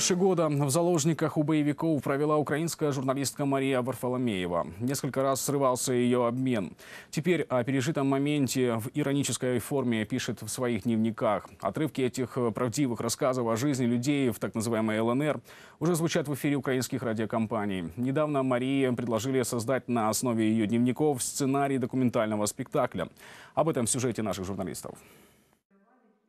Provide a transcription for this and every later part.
Больше года в заложниках у боевиков провела украинская журналистка Мария Варфоломеева. Несколько раз срывался ее обмен. Теперь о пережитом моменте в иронической форме пишет в своих дневниках. Отрывки этих правдивых рассказов о жизни людей в так называемой ЛНР уже звучат в эфире украинских радиокомпаний. Недавно Марии предложили создать на основе ее дневников сценарий документального спектакля. Об этом в сюжете наших журналистов.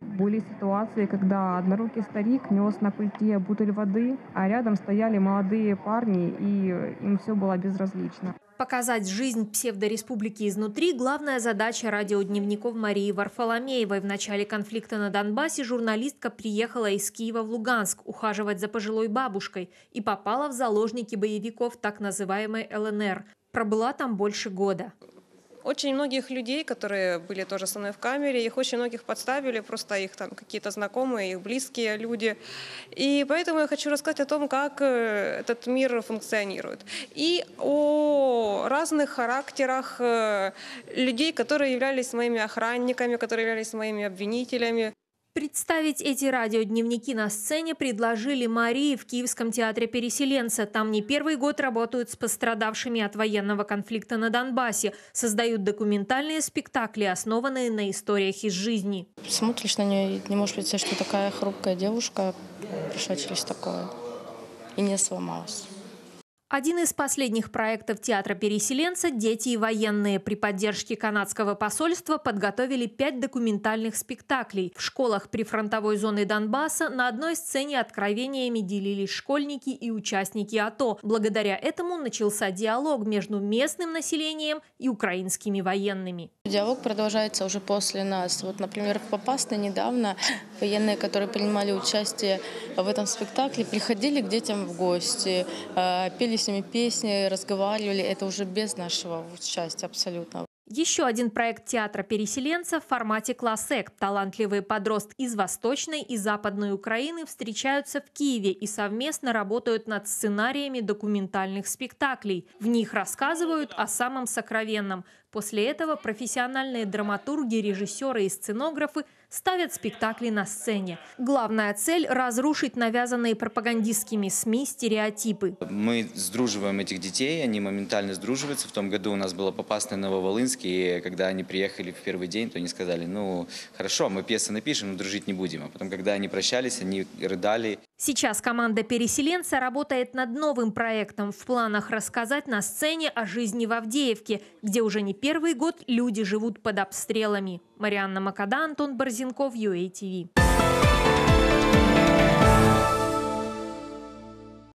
Были ситуации, когда однорукий старик нес на пульте бутыль воды, а рядом стояли молодые парни, и им все было безразлично. Показать жизнь псевдореспублики изнутри – главная задача радиодневников Марии Варфоломеевой. В начале конфликта на Донбассе журналистка приехала из Киева в Луганск ухаживать за пожилой бабушкой и попала в заложники боевиков так называемой ЛНР. Пробыла там больше года. Очень многих людей, которые были тоже со мной в камере, их очень многих подставили, просто их там какие-то знакомые, их близкие люди. И поэтому я хочу рассказать о том, как э, этот мир функционирует. И о разных характерах э, людей, которые являлись моими охранниками, которые являлись моими обвинителями. Представить эти радиодневники на сцене предложили Марии в Киевском театре переселенца. Там не первый год работают с пострадавшими от военного конфликта на Донбассе. Создают документальные спектакли, основанные на историях из жизни. Смотришь на нее и не можешь представить, что такая хрупкая девушка прошла через такое и не сломалась. Один из последних проектов театра переселенца «Дети и военные» при поддержке канадского посольства подготовили пять документальных спектаклей. В школах прифронтовой зоны Донбасса на одной сцене откровениями делились школьники и участники АТО. Благодаря этому начался диалог между местным населением и украинскими военными. Диалог продолжается уже после нас. Вот, например, в Попасной недавно военные, которые принимали участие в этом спектакле, приходили к детям в гости, э, пели с ними песни, разговаривали. Это уже без нашего участия абсолютно. Еще один проект театра переселенца в формате классек. Талантливые подростки из Восточной и Западной Украины встречаются в Киеве и совместно работают над сценариями документальных спектаклей. В них рассказывают о самом сокровенном. После этого профессиональные драматурги, режиссеры и сценографы ставят спектакли на сцене. Главная цель – разрушить навязанные пропагандистскими СМИ стереотипы. Мы сдруживаем этих детей, они моментально сдруживаются. В том году у нас было попасно Нововолынск, и когда они приехали в первый день, то они сказали, ну, хорошо, мы пьесы напишем, но дружить не будем. А потом, когда они прощались, они рыдали. Сейчас команда «Переселенца» работает над новым проектом. В планах рассказать на сцене о жизни в Авдеевке, где уже не первый год люди живут под обстрелами. Марианна Макада, Антон Борзенков, UATV.